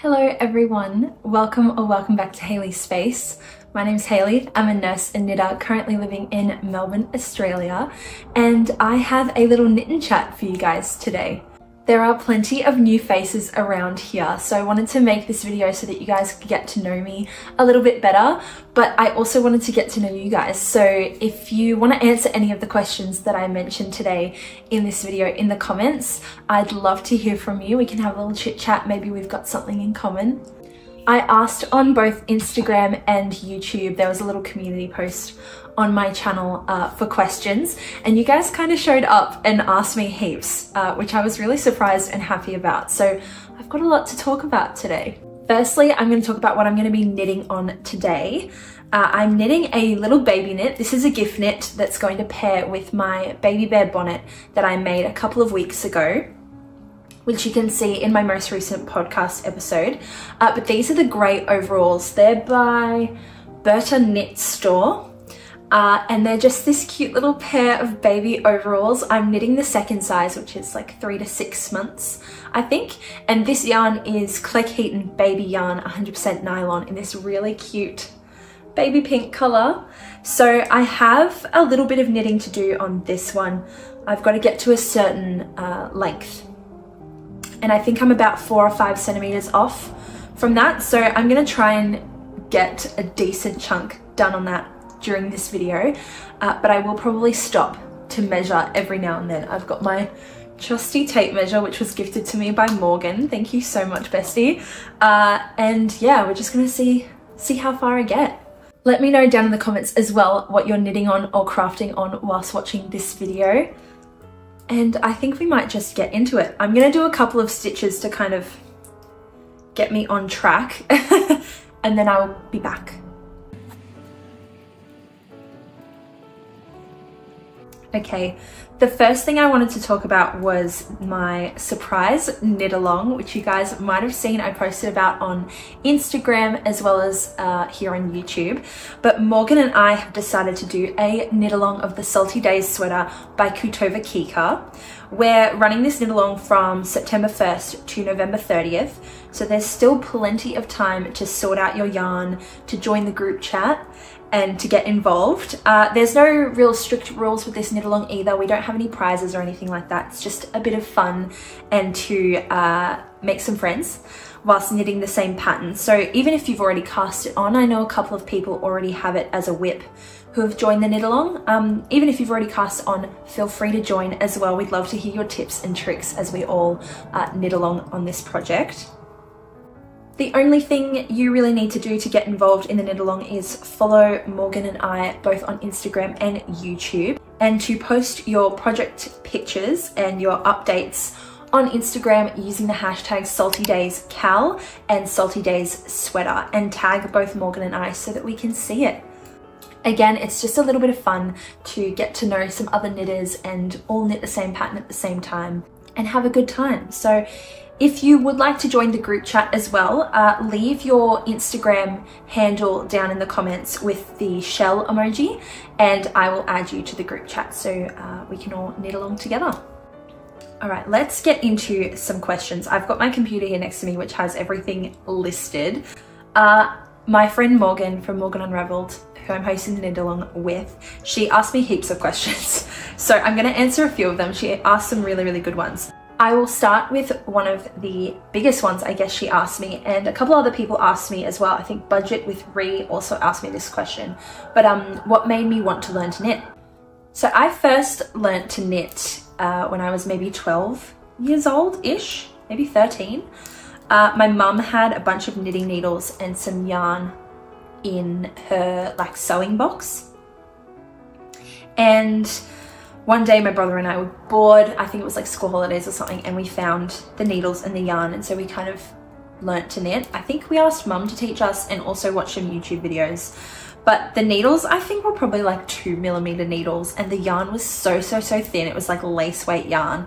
Hello everyone, welcome or welcome back to Hayley's Space. My name's Hayley, I'm a nurse and knitter currently living in Melbourne, Australia, and I have a little knit and chat for you guys today. There are plenty of new faces around here, so I wanted to make this video so that you guys could get to know me a little bit better, but I also wanted to get to know you guys. So if you want to answer any of the questions that I mentioned today in this video in the comments, I'd love to hear from you. We can have a little chit chat, maybe we've got something in common. I asked on both Instagram and YouTube, there was a little community post on my channel uh, for questions and you guys kind of showed up and asked me heaps, uh, which I was really surprised and happy about. So I've got a lot to talk about today. Firstly, I'm going to talk about what I'm going to be knitting on today. Uh, I'm knitting a little baby knit. This is a gift knit that's going to pair with my baby bear bonnet that I made a couple of weeks ago which you can see in my most recent podcast episode. Uh, but these are the grey overalls. They're by Berta Knit Store. Uh, and they're just this cute little pair of baby overalls. I'm knitting the second size, which is like three to six months, I think. And this yarn is Cleckheaton Baby Yarn 100% nylon in this really cute baby pink color. So I have a little bit of knitting to do on this one. I've got to get to a certain uh, length. And I think I'm about four or five centimeters off from that. So I'm gonna try and get a decent chunk done on that during this video, uh, but I will probably stop to measure every now and then. I've got my trusty tape measure, which was gifted to me by Morgan. Thank you so much, bestie. Uh, and yeah, we're just gonna see, see how far I get. Let me know down in the comments as well what you're knitting on or crafting on whilst watching this video. And I think we might just get into it. I'm gonna do a couple of stitches to kind of get me on track and then I'll be back. Okay, the first thing I wanted to talk about was my surprise knit along, which you guys might have seen I posted about on Instagram as well as uh, here on YouTube. But Morgan and I have decided to do a knit along of the Salty Days sweater by Kutovakika. We're running this knit along from September 1st to November 30th. So there's still plenty of time to sort out your yarn, to join the group chat and to get involved. Uh, there's no real strict rules with this knit along either. We don't have any prizes or anything like that. It's just a bit of fun and to uh, make some friends whilst knitting the same pattern. So even if you've already cast it on, I know a couple of people already have it as a WIP who have joined the knit along. Um, even if you've already cast on, feel free to join as well. We'd love to hear your tips and tricks as we all uh, knit along on this project. The only thing you really need to do to get involved in the knit along is follow Morgan and I both on Instagram and YouTube and to post your project pictures and your updates on Instagram using the hashtag saltydayskal and saltydays_sweater and tag both Morgan and I so that we can see it. Again, it's just a little bit of fun to get to know some other knitters and all knit the same pattern at the same time and have a good time. So if you would like to join the group chat as well, uh, leave your Instagram handle down in the comments with the shell emoji and I will add you to the group chat so uh, we can all knit along together. All right, let's get into some questions. I've got my computer here next to me, which has everything listed. Uh, my friend Morgan from Morgan Unraveled, who I'm hosting the knit along with, she asked me heaps of questions. So I'm gonna answer a few of them. She asked some really, really good ones. I will start with one of the biggest ones I guess she asked me and a couple other people asked me as well. I think Budget with Ree also asked me this question. But um, what made me want to learn to knit? So I first learnt to knit uh, when I was maybe 12 years old-ish, maybe 13. Uh, my mum had a bunch of knitting needles and some yarn in her like sewing box. And one day my brother and I were bored, I think it was like school holidays or something, and we found the needles and the yarn and so we kind of learnt to knit. I think we asked mum to teach us and also watched some YouTube videos. But the needles, I think were probably like two millimeter needles and the yarn was so, so, so thin. It was like lace weight yarn.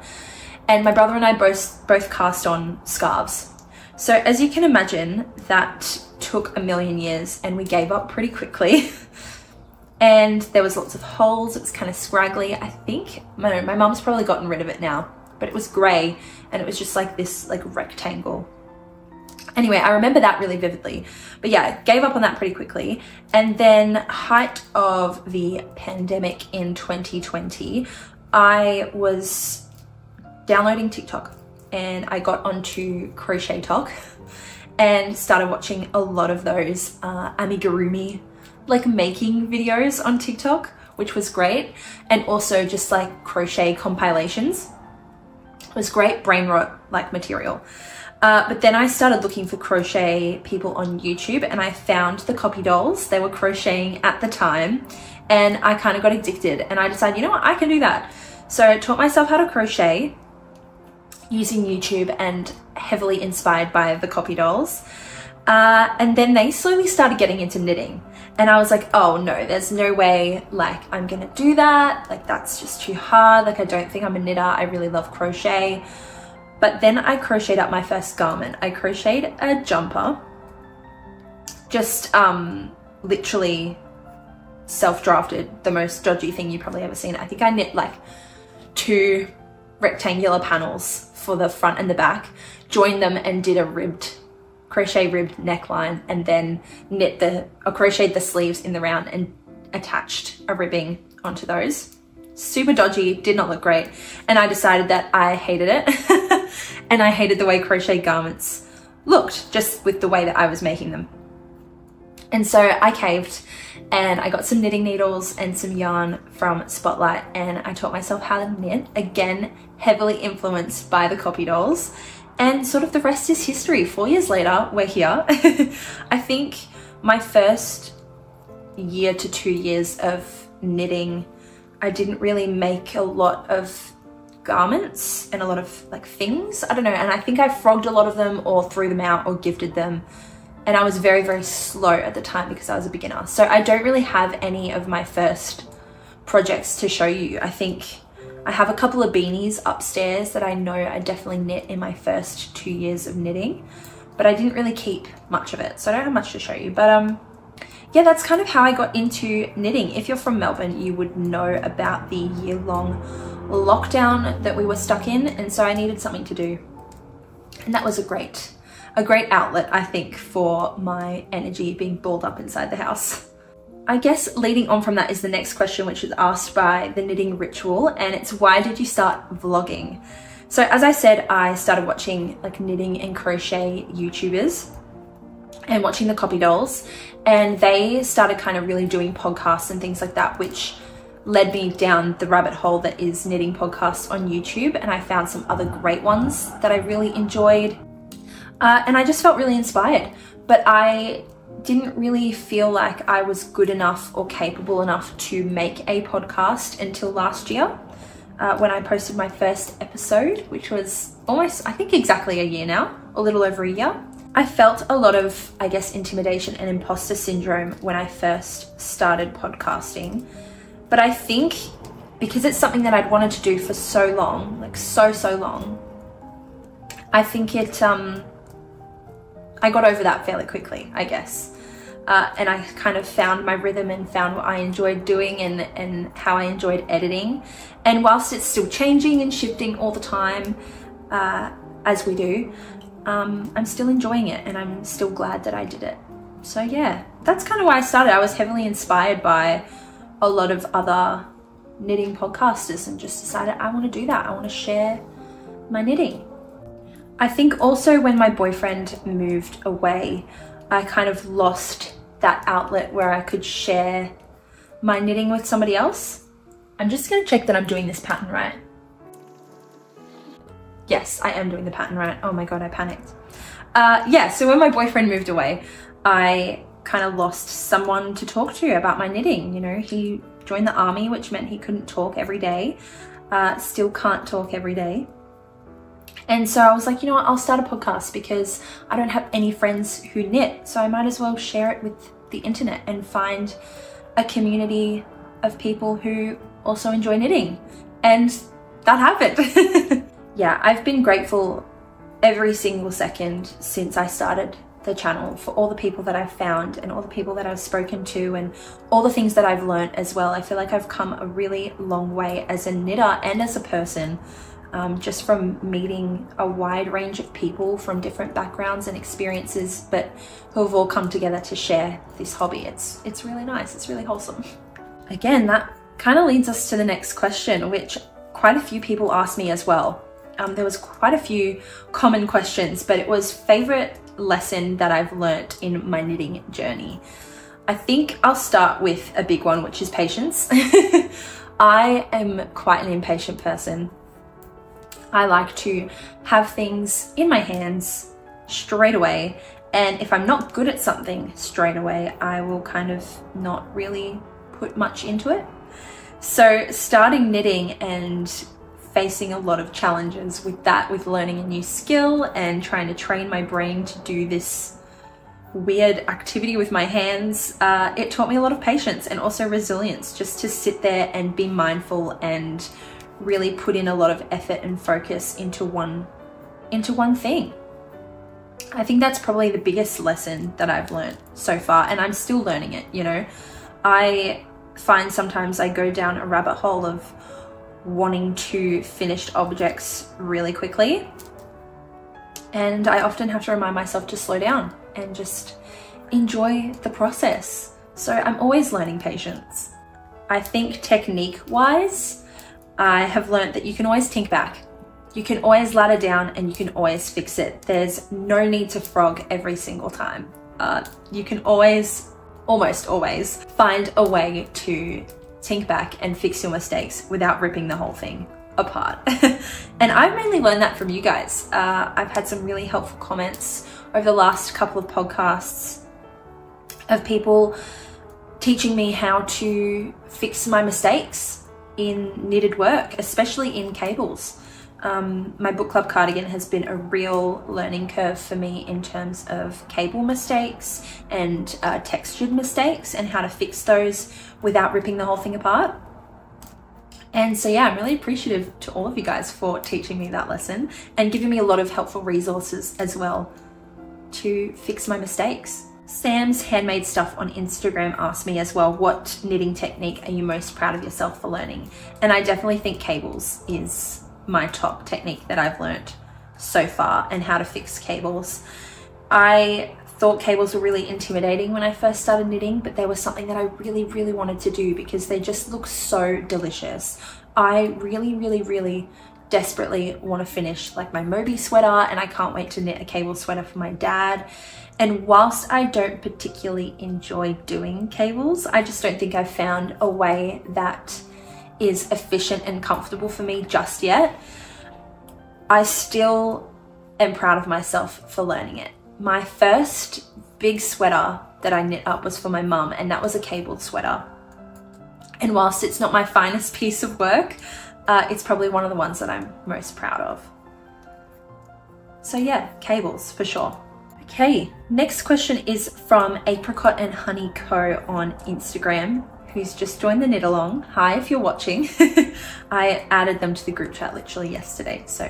And my brother and I both, both cast on scarves. So as you can imagine, that took a million years and we gave up pretty quickly. and there was lots of holes. It was kind of scraggly. I think, my, my mom's probably gotten rid of it now, but it was gray and it was just like this like rectangle. Anyway, I remember that really vividly. But yeah, gave up on that pretty quickly. And then height of the pandemic in 2020, I was downloading TikTok and I got onto CrochetTok and started watching a lot of those uh, amigurumi like making videos on TikTok, which was great. And also just like crochet compilations. It was great brain rot like material. Uh, but then I started looking for crochet people on YouTube and I found the Kopy Dolls. They were crocheting at the time and I kind of got addicted and I decided, you know what, I can do that. So I taught myself how to crochet using YouTube and heavily inspired by the Kopy Dolls. Uh, and then they slowly started getting into knitting. And I was like, oh no, there's no way like I'm gonna do that. Like that's just too hard. Like I don't think I'm a knitter. I really love crochet. But then I crocheted up my first garment. I crocheted a jumper, just um, literally self-drafted, the most dodgy thing you've probably ever seen. I think I knit like two rectangular panels for the front and the back, joined them and did a ribbed crochet ribbed neckline and then knit the or crocheted the sleeves in the round and attached a ribbing onto those super dodgy, did not look great. And I decided that I hated it. and I hated the way crochet garments looked, just with the way that I was making them. And so I caved and I got some knitting needles and some yarn from Spotlight and I taught myself how to knit, again, heavily influenced by the Kopy Dolls. And sort of the rest is history. Four years later, we're here. I think my first year to two years of knitting I didn't really make a lot of garments and a lot of like things. I don't know. And I think I frogged a lot of them or threw them out or gifted them. And I was very, very slow at the time because I was a beginner. So I don't really have any of my first projects to show you. I think I have a couple of beanies upstairs that I know I definitely knit in my first two years of knitting, but I didn't really keep much of it. So I don't have much to show you, but um, yeah, that's kind of how I got into knitting. If you're from Melbourne, you would know about the year-long lockdown that we were stuck in, and so I needed something to do. And that was a great, a great outlet, I think, for my energy being balled up inside the house. I guess leading on from that is the next question, which was asked by the Knitting Ritual, and it's why did you start vlogging? So as I said, I started watching like knitting and crochet YouTubers and watching the Kopy Dolls and they started kind of really doing podcasts and things like that which led me down the rabbit hole that is knitting podcasts on YouTube and I found some other great ones that I really enjoyed uh, and I just felt really inspired but I didn't really feel like I was good enough or capable enough to make a podcast until last year uh, when I posted my first episode which was almost I think exactly a year now a little over a year I felt a lot of, I guess, intimidation and imposter syndrome when I first started podcasting. But I think because it's something that I'd wanted to do for so long, like so, so long, I think it, um, I got over that fairly quickly, I guess. Uh, and I kind of found my rhythm and found what I enjoyed doing and, and how I enjoyed editing. And whilst it's still changing and shifting all the time, uh, as we do, um, I'm still enjoying it and I'm still glad that I did it. So yeah, that's kind of why I started. I was heavily inspired by a lot of other knitting podcasters and just decided I want to do that. I want to share my knitting. I think also when my boyfriend moved away, I kind of lost that outlet where I could share my knitting with somebody else. I'm just to check that I'm doing this pattern right. Yes, I am doing the pattern right. Oh my god, I panicked. Uh, yeah, so when my boyfriend moved away, I kind of lost someone to talk to about my knitting. You know, he joined the army, which meant he couldn't talk every day. Uh, still can't talk every day. And so I was like, you know what, I'll start a podcast because I don't have any friends who knit. So I might as well share it with the internet and find a community of people who also enjoy knitting. And that happened. yeah, I've been grateful every single second since I started the channel for all the people that I've found and all the people that I've spoken to and all the things that I've learned as well. I feel like I've come a really long way as a knitter and as a person um, just from meeting a wide range of people from different backgrounds and experiences, but who have all come together to share this hobby. It's, it's really nice, it's really wholesome. Again, that kind of leads us to the next question, which quite a few people asked me as well. Um, there was quite a few common questions, but it was favorite lesson that I've learnt in my knitting journey. I think I'll start with a big one, which is patience. I am quite an impatient person. I like to have things in my hands straight away. And if I'm not good at something straight away, I will kind of not really put much into it. So starting knitting and facing a lot of challenges with that, with learning a new skill and trying to train my brain to do this weird activity with my hands, uh, it taught me a lot of patience and also resilience just to sit there and be mindful and really put in a lot of effort and focus into one into one thing. I think that's probably the biggest lesson that I've learned so far and I'm still learning it, you know. I find sometimes I go down a rabbit hole of wanting to finished objects really quickly and I often have to remind myself to slow down and just enjoy the process. So I'm always learning patience. I think technique wise, I have learned that you can always think back. You can always ladder down and you can always fix it. There's no need to frog every single time. Uh, you can always, almost always, find a way to think back and fix your mistakes without ripping the whole thing apart. and I've mainly learned that from you guys. Uh, I've had some really helpful comments over the last couple of podcasts of people teaching me how to fix my mistakes in knitted work, especially in cables. Um, my book club cardigan has been a real learning curve for me in terms of cable mistakes and uh, textured mistakes and how to fix those without ripping the whole thing apart. And so yeah, I'm really appreciative to all of you guys for teaching me that lesson and giving me a lot of helpful resources as well to fix my mistakes. Sam's Handmade Stuff on Instagram asked me as well, what knitting technique are you most proud of yourself for learning? And I definitely think cables is my top technique that I've learned so far and how to fix cables. I thought cables were really intimidating when I first started knitting, but they were something that I really, really wanted to do because they just look so delicious. I really, really, really desperately want to finish like my Moby sweater and I can't wait to knit a cable sweater for my dad. And whilst I don't particularly enjoy doing cables, I just don't think I've found a way that is efficient and comfortable for me just yet. I still am proud of myself for learning it. My first big sweater that I knit up was for my mum and that was a cabled sweater. And whilst it's not my finest piece of work, uh, it's probably one of the ones that I'm most proud of. So yeah, cables for sure. Okay, next question is from Apricot and Honey Co on Instagram, who's just joined the knit along. Hi, if you're watching. I added them to the group chat literally yesterday, so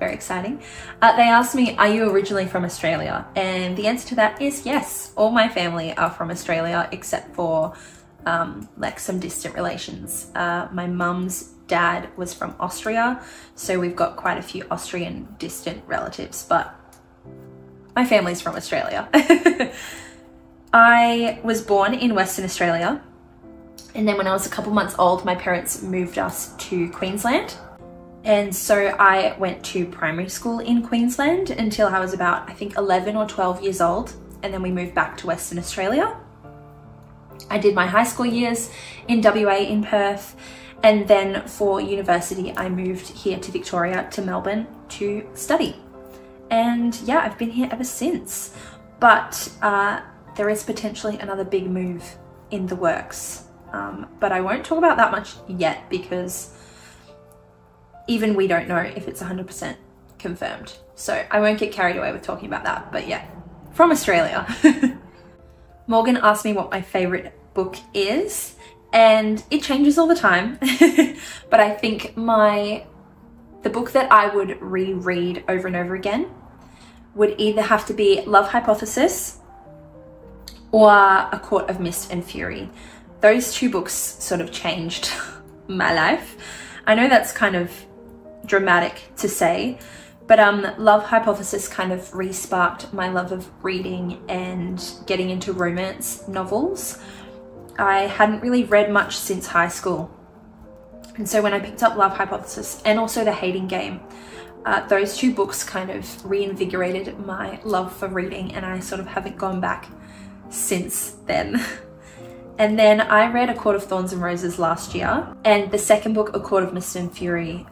very exciting. Uh, they asked me, are you originally from Australia? And the answer to that is yes. All my family are from Australia except for um, like some distant relations. Uh, my mum's dad was from Austria, so we've got quite a few Austrian distant relatives, but my family's from Australia. I was born in Western Australia, and then when I was a couple months old, my parents moved us to Queensland and so I went to primary school in Queensland until I was about, I think 11 or 12 years old. And then we moved back to Western Australia. I did my high school years in WA in Perth. And then for university, I moved here to Victoria, to Melbourne to study. And yeah, I've been here ever since. But uh, there is potentially another big move in the works. Um, but I won't talk about that much yet because even we don't know if it's 100% confirmed. So I won't get carried away with talking about that, but yeah, from Australia. Morgan asked me what my favorite book is, and it changes all the time. but I think my the book that I would reread over and over again would either have to be Love Hypothesis or A Court of Mist and Fury. Those two books sort of changed my life. I know that's kind of dramatic to say, but um, Love Hypothesis kind of re-sparked my love of reading and getting into romance novels. I hadn't really read much since high school. And so when I picked up Love Hypothesis and also The Hating Game, uh, those two books kind of reinvigorated my love for reading and I sort of haven't gone back since then. and then I read A Court of Thorns and Roses last year and the second book, A Court of Mist and Fury,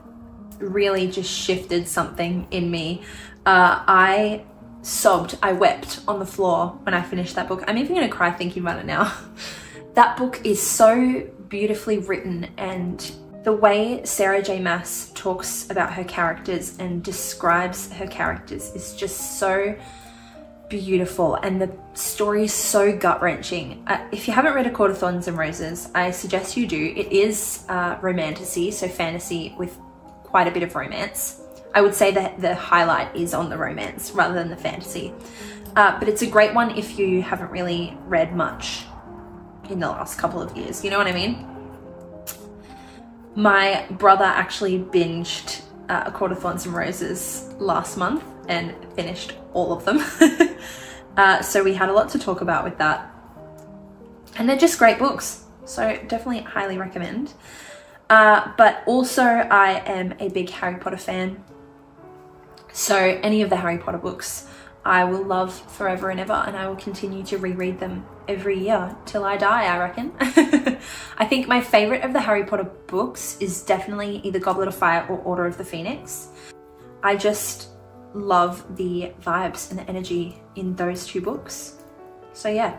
really just shifted something in me. Uh, I sobbed, I wept on the floor when I finished that book. I'm even gonna cry thinking about it now. that book is so beautifully written and the way Sarah J Maas talks about her characters and describes her characters is just so beautiful and the story is so gut-wrenching. Uh, if you haven't read A Court of Thorns and Roses, I suggest you do. It is uh, romantasy, so fantasy with quite a bit of romance. I would say that the highlight is on the romance rather than the fantasy. Uh, but it's a great one if you haven't really read much in the last couple of years. You know what I mean? My brother actually binged uh, A Court of Thorns and Roses last month and finished all of them. uh, so we had a lot to talk about with that. And they're just great books. So definitely highly recommend. Uh, but also I am a big Harry Potter fan. So any of the Harry Potter books I will love forever and ever and I will continue to reread them every year till I die, I reckon. I think my favorite of the Harry Potter books is definitely either Goblet of Fire or Order of the Phoenix. I just love the vibes and the energy in those two books. So yeah,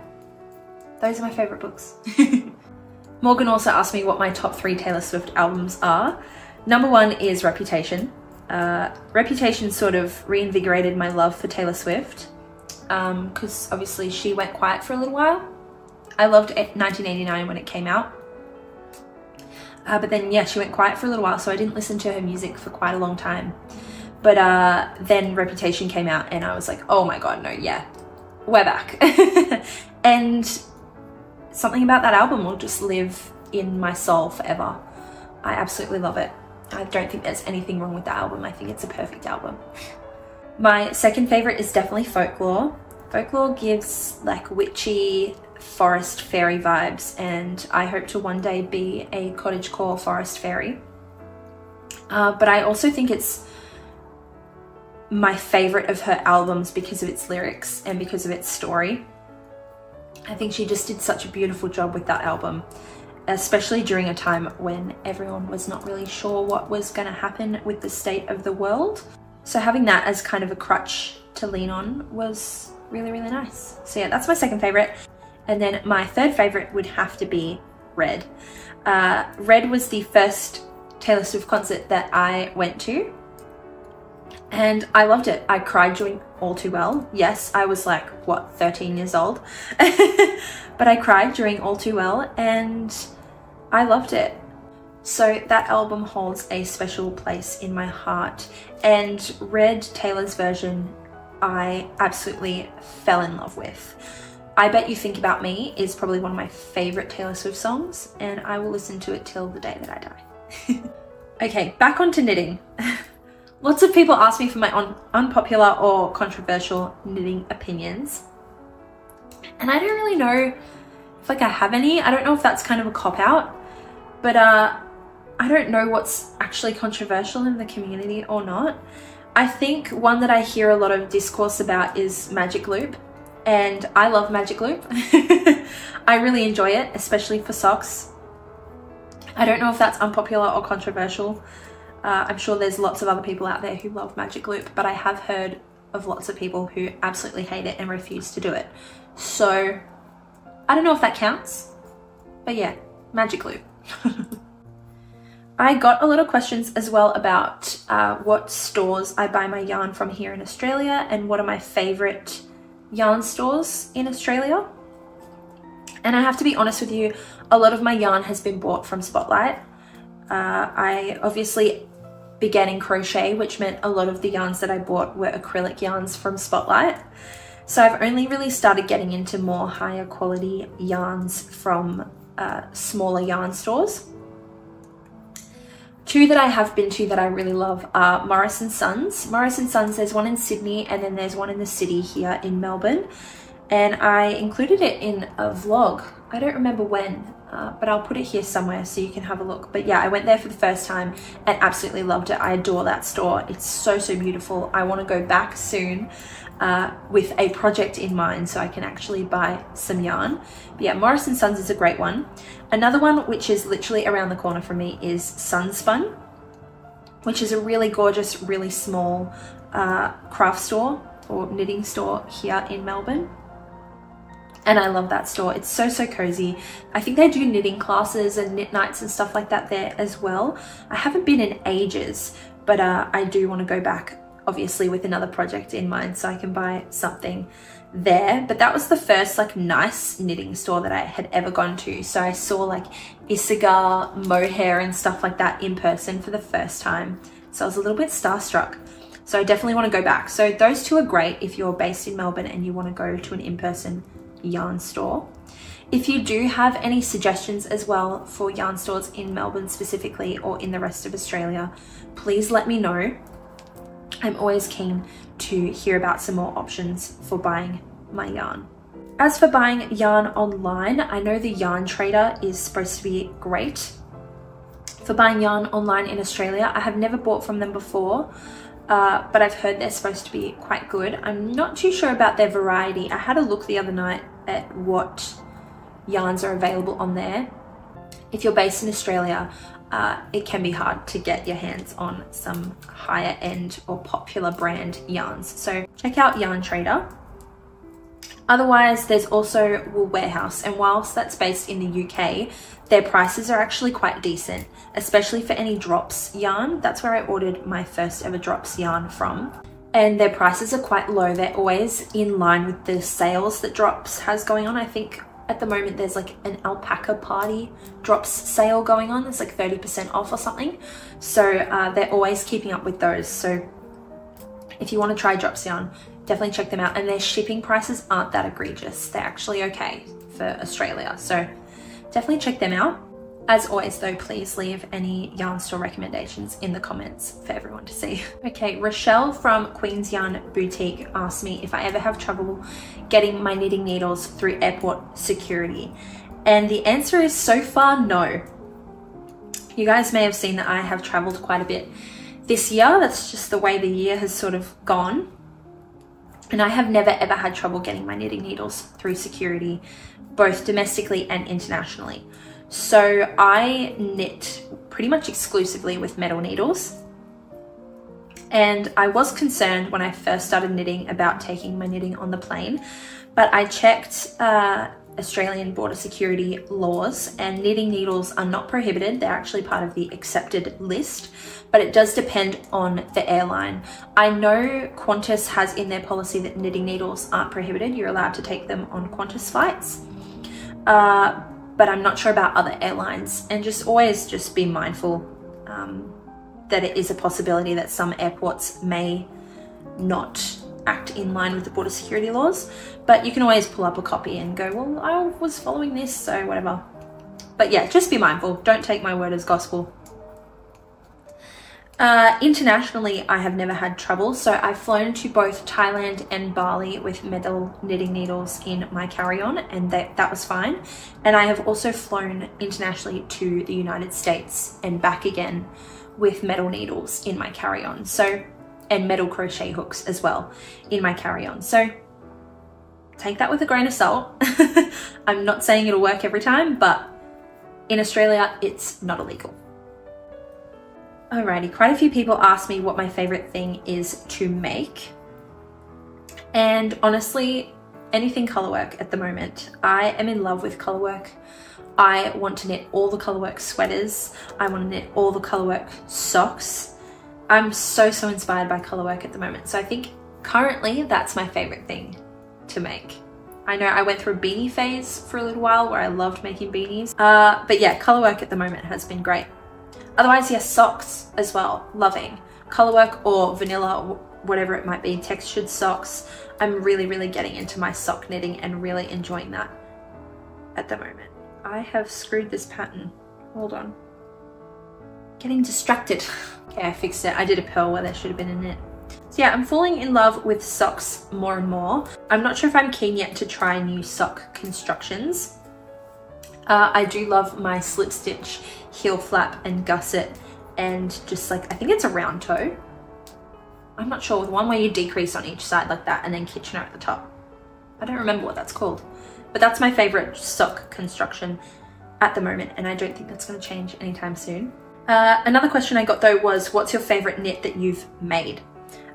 those are my favorite books. Morgan also asked me what my top three Taylor Swift albums are. Number one is Reputation. Uh, Reputation sort of reinvigorated my love for Taylor Swift because um, obviously she went quiet for a little while. I loved 1989 when it came out. Uh, but then, yeah, she went quiet for a little while, so I didn't listen to her music for quite a long time. But uh, then Reputation came out, and I was like, oh my god, no, yeah, we're back. and something about that album will just live in my soul forever. I absolutely love it. I don't think there's anything wrong with the album. I think it's a perfect album. My second favorite is definitely Folklore. Folklore gives like witchy forest fairy vibes and I hope to one day be a cottagecore forest fairy. Uh, but I also think it's my favorite of her albums because of its lyrics and because of its story. I think she just did such a beautiful job with that album, especially during a time when everyone was not really sure what was going to happen with the state of the world. So having that as kind of a crutch to lean on was really, really nice. So yeah, that's my second favorite. And then my third favorite would have to be Red. Uh, Red was the first Taylor Swift concert that I went to and I loved it. I cried during All Too Well. Yes, I was like, what, 13 years old? but I cried during All Too Well and I loved it. So that album holds a special place in my heart and Red Taylor's version I absolutely fell in love with. I Bet You Think About Me is probably one of my favorite Taylor Swift songs and I will listen to it till the day that I die. okay, back onto knitting. Lots of people ask me for my un unpopular or controversial knitting opinions. And I don't really know if like I have any. I don't know if that's kind of a cop out, but uh, I don't know what's actually controversial in the community or not. I think one that I hear a lot of discourse about is Magic Loop and I love Magic Loop. I really enjoy it, especially for socks. I don't know if that's unpopular or controversial. Uh, I'm sure there's lots of other people out there who love Magic Loop, but I have heard of lots of people who absolutely hate it and refuse to do it. So I don't know if that counts, but yeah, Magic Loop. I got a lot of questions as well about uh, what stores I buy my yarn from here in Australia and what are my favorite yarn stores in Australia. And I have to be honest with you, a lot of my yarn has been bought from Spotlight. Uh, I obviously began in crochet, which meant a lot of the yarns that I bought were acrylic yarns from Spotlight. So I've only really started getting into more higher quality yarns from uh, smaller yarn stores. Two that I have been to that I really love are Morris and Sons. Morris and Sons, there's one in Sydney and then there's one in the city here in Melbourne. And I included it in a vlog. I don't remember when, uh, but I'll put it here somewhere so you can have a look. But yeah, I went there for the first time and absolutely loved it. I adore that store. It's so, so beautiful. I want to go back soon uh, with a project in mind so I can actually buy some yarn. But yeah, Morris & Sons is a great one. Another one which is literally around the corner from me is Sunspun, which is a really gorgeous, really small uh, craft store or knitting store here in Melbourne. And I love that store. It's so, so cozy. I think they do knitting classes and knit nights and stuff like that there as well. I haven't been in ages, but uh, I do want to go back obviously with another project in mind so I can buy something there. But that was the first like nice knitting store that I had ever gone to. So I saw like Isager, mohair and stuff like that in person for the first time. So I was a little bit starstruck. So I definitely want to go back. So those two are great if you're based in Melbourne and you want to go to an in-person yarn store. If you do have any suggestions as well for yarn stores in Melbourne specifically or in the rest of Australia please let me know I'm always keen to hear about some more options for buying my yarn. As for buying yarn online, I know the Yarn Trader is supposed to be great. For buying yarn online in Australia, I have never bought from them before, uh, but I've heard they're supposed to be quite good. I'm not too sure about their variety. I had a look the other night at what yarns are available on there. If you're based in Australia, uh, it can be hard to get your hands on some higher end or popular brand yarns. So check out Yarn Trader. Otherwise, there's also Wool Warehouse, and whilst that's based in the UK, their prices are actually quite decent, especially for any drops yarn. That's where I ordered my first ever drops yarn from. And their prices are quite low. They're always in line with the sales that Drops has going on. I think at the moment there's like an alpaca party drops sale going on. It's like 30% off or something. So uh, they're always keeping up with those. So if you want to try drops yarn definitely check them out. And their shipping prices aren't that egregious. They're actually okay for Australia. So definitely check them out as always though, please leave any yarn store recommendations in the comments for everyone to see. Okay, Rochelle from Queen's Yarn Boutique asked me if I ever have trouble getting my knitting needles through airport security. And the answer is so far no. You guys may have seen that I have traveled quite a bit this year. That's just the way the year has sort of gone. And I have never ever had trouble getting my knitting needles through security, both domestically and internationally. So I knit pretty much exclusively with metal needles. And I was concerned when I first started knitting about taking my knitting on the plane, but I checked uh, Australian border security laws and knitting needles are not prohibited. They're actually part of the accepted list, but it does depend on the airline. I know Qantas has in their policy that knitting needles aren't prohibited. You're allowed to take them on Qantas flights. Uh, but I'm not sure about other airlines and just always just be mindful um, that it is a possibility that some airports may not act in line with the border security laws but you can always pull up a copy and go well I was following this so whatever. But yeah just be mindful. Don't take my word as gospel uh, internationally, I have never had trouble. So I've flown to both Thailand and Bali with metal knitting needles in my carry-on and that, that was fine. And I have also flown internationally to the United States and back again with metal needles in my carry-on. So, and metal crochet hooks as well in my carry-on. So take that with a grain of salt. I'm not saying it'll work every time, but in Australia, it's not illegal. Alrighty, quite a few people asked me what my favorite thing is to make. And honestly, anything colorwork at the moment. I am in love with colorwork. I want to knit all the colorwork sweaters. I want to knit all the colorwork socks. I'm so, so inspired by colorwork at the moment. So I think currently that's my favorite thing to make. I know I went through a beanie phase for a little while where I loved making beanies. Uh, but yeah, colorwork at the moment has been great. Otherwise, yes, socks as well, loving. Colorwork or vanilla, whatever it might be, textured socks. I'm really, really getting into my sock knitting and really enjoying that at the moment. I have screwed this pattern. Hold on. getting distracted. Okay, I fixed it. I did a purl where there should have been a knit. So yeah, I'm falling in love with socks more and more. I'm not sure if I'm keen yet to try new sock constructions. Uh, I do love my slip stitch, heel flap and gusset and just like, I think it's a round toe. I'm not sure, with one where you decrease on each side like that and then Kitchener at the top. I don't remember what that's called, but that's my favorite sock construction at the moment and I don't think that's gonna change anytime soon. Uh, another question I got though was, what's your favorite knit that you've made?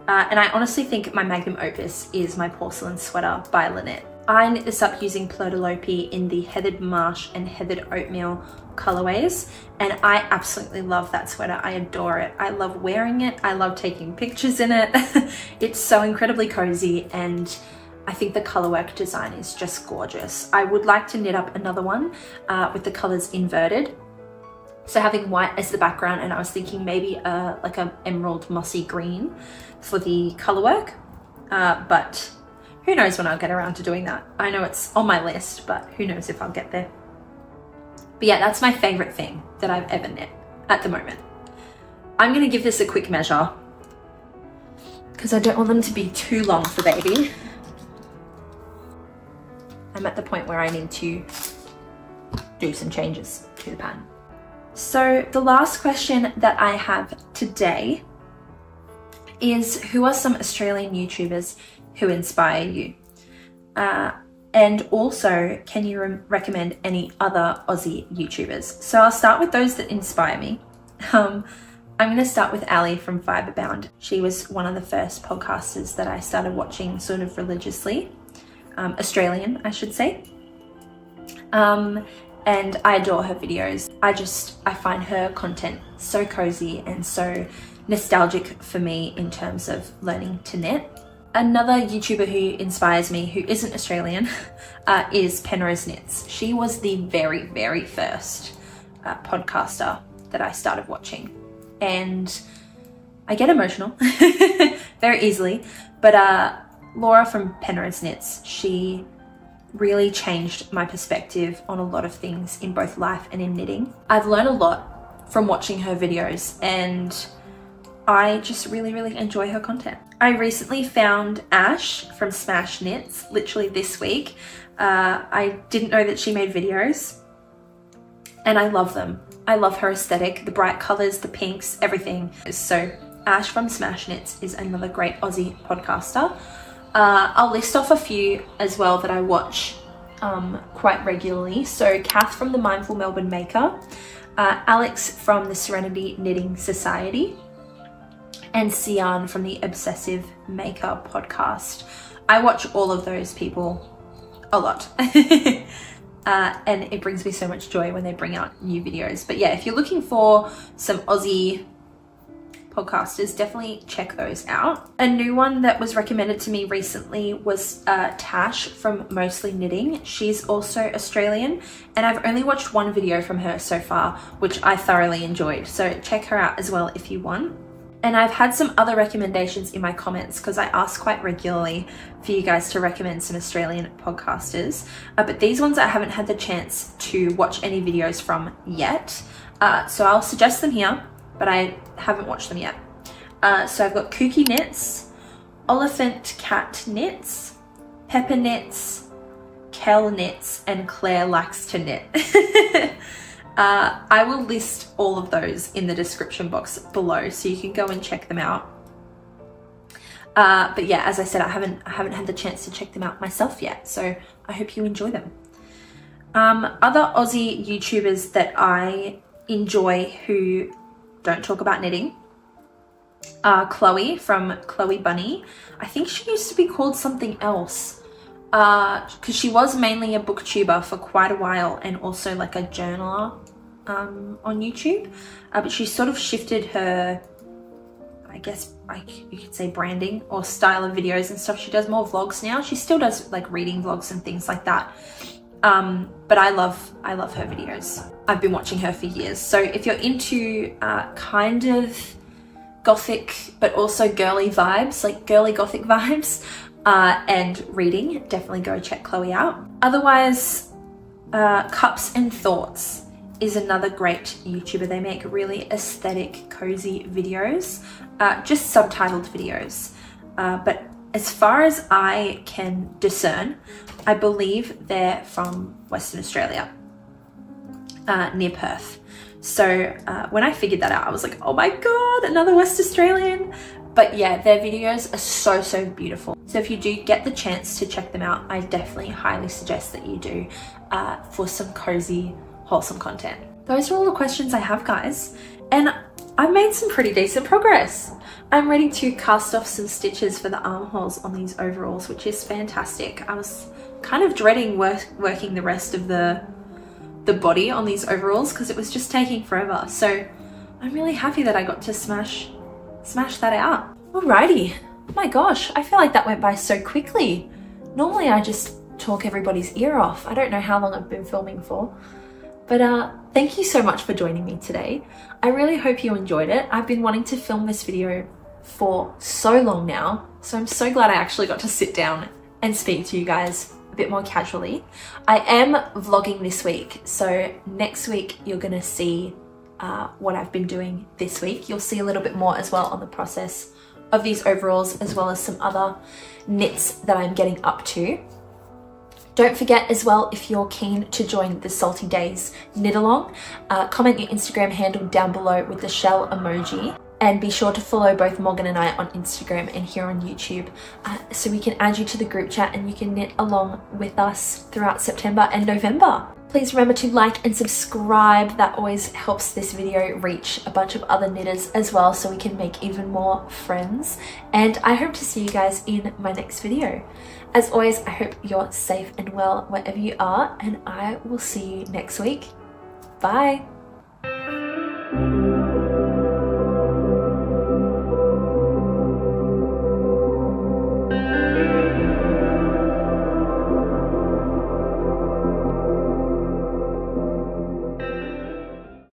Uh, and I honestly think my magnum opus is my porcelain sweater by Le Knit. I knit this up using Pluralope in the Heathered Marsh and Heathered Oatmeal colorways and I absolutely love that sweater. I adore it. I love wearing it. I love taking pictures in it. it's so incredibly cozy and I think the colorwork design is just gorgeous. I would like to knit up another one uh, with the colors inverted. So having white as the background and I was thinking maybe a, like an emerald mossy green for the colorwork. Uh, but who knows when I'll get around to doing that. I know it's on my list, but who knows if I'll get there. But yeah, that's my favorite thing that I've ever knit at the moment. I'm gonna give this a quick measure because I don't want them to be too long for baby. I'm at the point where I need to do some changes to the pattern. So the last question that I have today is who are some Australian YouTubers who inspire you? Uh, and also, can you re recommend any other Aussie YouTubers? So I'll start with those that inspire me. Um, I'm going to start with Ally from FibreBound. She was one of the first podcasters that I started watching sort of religiously um, Australian, I should say. Um, and I adore her videos. I just, I find her content so cozy and so nostalgic for me in terms of learning to knit. Another YouTuber who inspires me, who isn't Australian, uh, is Penrose Knits. She was the very, very first uh, podcaster that I started watching. And I get emotional very easily, but uh, Laura from Penrose Knits, she really changed my perspective on a lot of things in both life and in knitting. I've learned a lot from watching her videos and I just really, really enjoy her content. I recently found Ash from Smash Knits, literally this week. Uh, I didn't know that she made videos and I love them. I love her aesthetic, the bright colors, the pinks, everything. So Ash from Smash Knits is another great Aussie podcaster. Uh, I'll list off a few as well that I watch um, quite regularly. So Kath from the Mindful Melbourne Maker, uh, Alex from the Serenity Knitting Society, and Sian from the Obsessive Maker podcast. I watch all of those people a lot. uh, and it brings me so much joy when they bring out new videos. But yeah, if you're looking for some Aussie podcasters, definitely check those out. A new one that was recommended to me recently was uh, Tash from Mostly Knitting. She's also Australian and I've only watched one video from her so far, which I thoroughly enjoyed. So check her out as well if you want. And I've had some other recommendations in my comments because I ask quite regularly for you guys to recommend some Australian podcasters. Uh, but these ones I haven't had the chance to watch any videos from yet. Uh, so I'll suggest them here but I haven't watched them yet. Uh, so I've got Kukie Knits, Oliphant Kat Knits, Pepper Knits, Kel Knits, and Clare Likes to Knit. uh, I will list all of those in the description box below so you can go and check them out. Uh, but yeah, as I said, I haven't I haven't had the chance to check them out myself yet, so I hope you enjoy them. Um, other Aussie YouTubers that I enjoy who don't Talk About Knitting. Uh, Chloe from Chloe Bunnie. I think she used to be called something else because uh, she was mainly a booktuber for quite a while and also like a journaler um, on YouTube. Uh, but she sort of shifted her, I guess like you could say branding or style of videos and stuff. She does more vlogs now. She still does like reading vlogs and things like that. Um, but I love, I love her videos. I've been watching her for years. So if you're into uh, kind of gothic, but also girly vibes, like girly gothic vibes, uh, and reading, definitely go check Chloe out. Otherwise, uh, Cups and Thoughts is another great YouTuber. They make really aesthetic, cozy videos, uh, just subtitled videos. Uh, but as far as I can discern, I believe they're from Western Australia, uh, near Perth. So uh, when I figured that out, I was like, oh my God, another West Australian. But yeah, their videos are so, so beautiful. So if you do get the chance to check them out, I definitely highly suggest that you do uh, for some cozy, wholesome content. Those are all the questions I have, guys. And I've made some pretty decent progress. I'm ready to cast off some stitches for the armholes on these overalls, which is fantastic. I was kind of dreading work working the rest of the the body on these overalls because it was just taking forever. So I'm really happy that I got to smash smash that out. Alrighty. My gosh, I feel like that went by so quickly. Normally I just talk everybody's ear off. I don't know how long I've been filming for. But uh, thank you so much for joining me today. I really hope you enjoyed it. I've been wanting to film this video for so long now, so I'm so glad I actually got to sit down and speak to you guys a bit more casually. I am vlogging this week, so next week you're gonna see uh, what I've been doing this week. You'll see a little bit more as well on the process of these overalls as well as some other knits that I'm getting up to. Don't forget as well, if you're keen to join the Salty Days knit along, uh, comment your Instagram handle down below with the shell emoji. And be sure to follow both Morgan and I on Instagram and here on YouTube uh, so we can add you to the group chat and you can knit along with us throughout September and November. Please remember to like and subscribe. That always helps this video reach a bunch of other knitters as well so we can make even more friends. And I hope to see you guys in my next video. As always, I hope you're safe and well wherever you are, and I will see you next week. Bye!